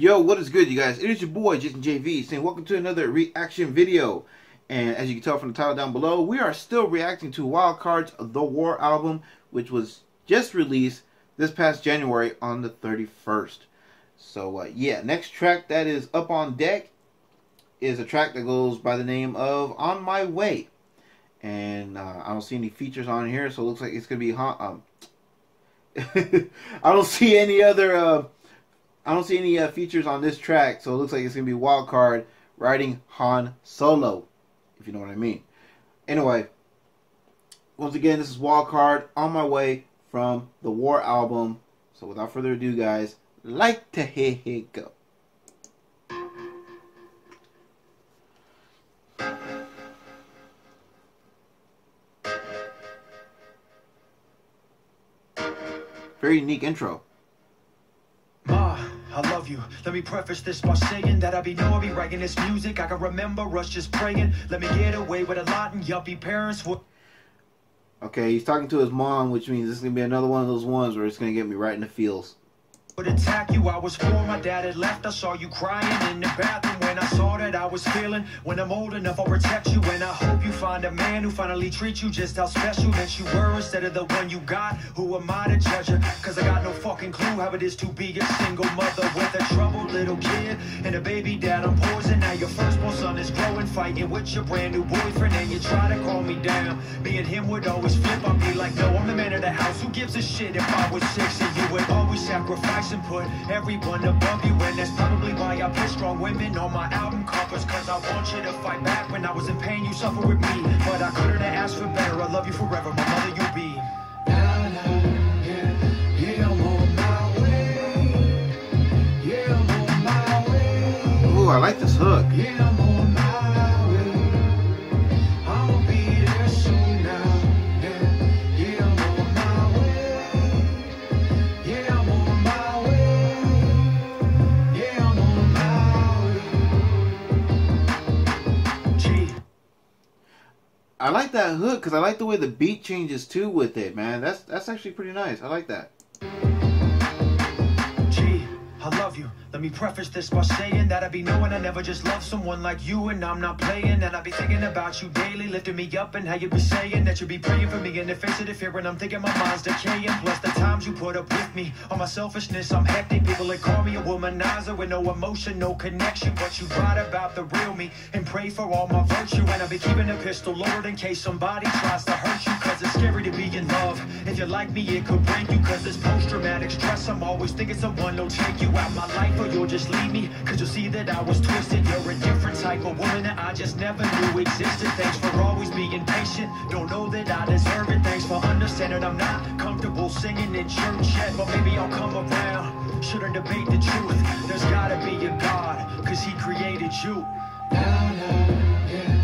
Yo, what is good, you guys? It is your boy, Jason JV, saying welcome to another reaction video. And as you can tell from the title down below, we are still reacting to Wildcard's The War album, which was just released this past January on the 31st. So, uh, yeah, next track that is up on deck is a track that goes by the name of On My Way. And uh, I don't see any features on here, so it looks like it's going to be... Um, I don't see any other... Uh, I don't see any uh, features on this track, so it looks like it's gonna be Wildcard riding Han Solo, if you know what I mean. Anyway, once again, this is Wildcard on my way from the War album. So without further ado, guys, like to hear it go. Very unique intro. I love you. Let me preface this by saying that I be know I be writing this music. I can remember us just praying. Let me get away with a lot and yuppie parents would. Okay, he's talking to his mom, which means this is gonna be another one of those ones where it's gonna get me right in the feels would attack you. I was four, my dad had left. I saw you crying in the bathroom when I saw that I was feeling. When I'm old enough, I'll protect you. And I hope you find a man who finally treats you just how special that you were instead of the one you got. Who am I to judge you? How it is to be a single mother with a troubled little kid and a baby dad on poison. Now your firstborn son is growing, fighting with your brand new boyfriend. And you try to calm me down. Me and him would always flip. I'd be like, no, I'm the man of the house. Who gives a shit if I was six and you would always sacrifice? and put everyone above you And that's probably why I put strong women on my album covers Cause I want you to fight back when I was in pain You suffer with me, but I couldn't have asked for better I love you forever, my mother you'll like this hook. I like that hook because I like the way the beat changes too with it, man. That's that's actually pretty nice. I like that. I love you. Let me preface this by saying that I be knowing I never just love someone like you and I'm not playing and I be thinking about you daily, lifting me up and how you be saying that you be praying for me in the face of the fear and I'm thinking my mind's decaying. Plus the times you put up with me, on my selfishness, I'm hectic. People that call me a womanizer with no emotion, no connection, but you write about the real me and pray for all my virtue and I be keeping a pistol loaded in case somebody tries to hurt you cause it's scary to be in love. If you like me, it could break you cause it's post-traumatic stress. I'm always thinking someone will take you out my life or you'll just leave me. Cause you'll see that I was twisted. You're a different type of woman that I just never knew existed. Thanks for always being patient. Don't know that I deserve it. Thanks for understanding I'm not comfortable singing in church yet. But maybe I'll come around. Shouldn't debate the truth. There's gotta be a God Cause he created you. Yeah,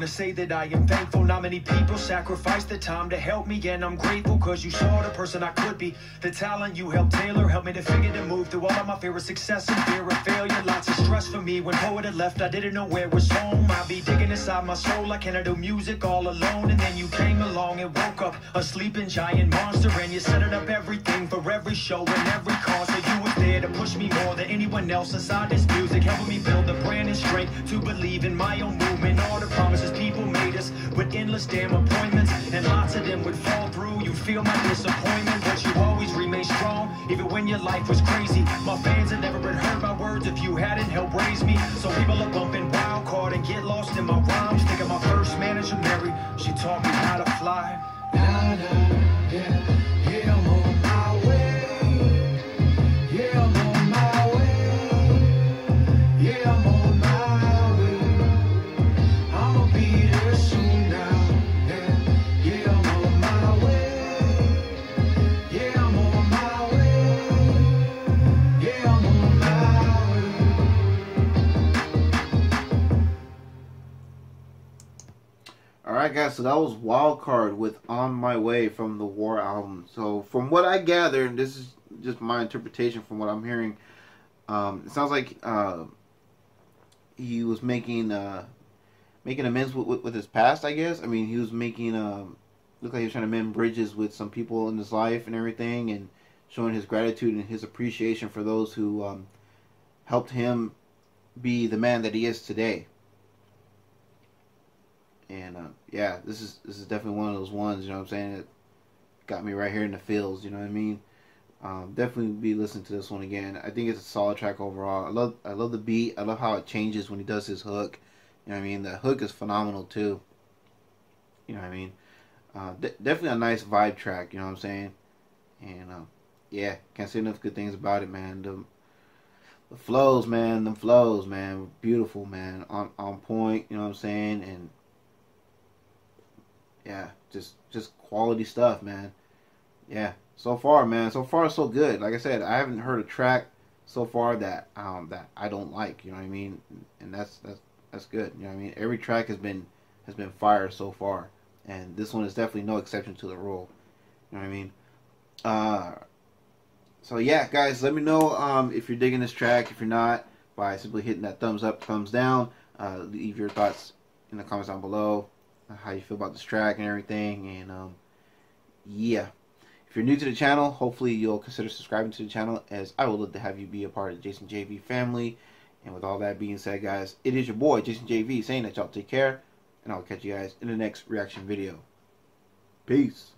Wanna say that I am thankful. Not many people sacrifice the time to help me And I'm grateful cause you saw the person I could be. The talent you helped tailor Helped me to figure to move through all of my fear of success and fear of failure. Lots of stress for me. When poet had left I didn't know where was home. I'd be digging inside my soul. I cannot do music all alone. And then you came along and woke up A sleeping giant monster And you set it up everything for every show and every cause. So you was there anyone else inside this music Helping me build the brand and strength To believe in my own movement All the promises people made us with endless damn appointments, and lots of them would fall through. You feel my disappointment, but you always remain strong, even when your life was crazy. My fans had never been heard my words if you hadn't helped raise me. So people are bumping Wildcard and get lost in my rhymes. Thinking my first manager, Mary. She taught me how to fly. Yeah, yeah, guys. So that was Wildcard with "On My Way" from the War album. So from what I gather, and this is just my interpretation from what I'm hearing, um, it sounds like uh, he was making uh, making amends with, with, with, his past. I guess. I mean, he was making um, look like he was trying to mend bridges with some people in his life and everything, and showing his gratitude and his appreciation for those who um, helped him be the man that he is today. And uh, yeah, this is this is definitely one of those ones. You know what I'm saying? It got me right here in the fields. You know what I mean? Um, definitely be listening to this one again. I think it's a solid track overall. I love I love the beat. I love how it changes when he does his hook. You know what I mean? The hook is phenomenal too. You know what I mean? Uh, de- definitely a nice vibe track. You know what I'm saying? And uh, yeah, can't say enough good things about it, man. The the flows, man, the flows, man, beautiful, man, on on point. You know what I'm saying? And yeah, just just quality stuff, man. Yeah, so far, man, so far so good. Like I said, I haven't heard a track so far that um that I don't like. You know what I mean? And that's that's that's good. You know what I mean? Every track has been has been fire so far, and this one is definitely no exception to the rule. You know what I mean? Uh, so yeah, guys, let me know um, if you're digging this track. If you're not, by simply hitting that thumbs up, thumbs down. Uh, leave your thoughts in the comments down below. How you feel about this track and everything. And um, yeah, if you're new to the channel, hopefully you'll consider subscribing to the channel, as I would love to have you be a part of the Jason JV family. And with all that being said, guys, it is your boy Jason JV saying that y'all take care, and I'll catch you guys in the next reaction video. Peace.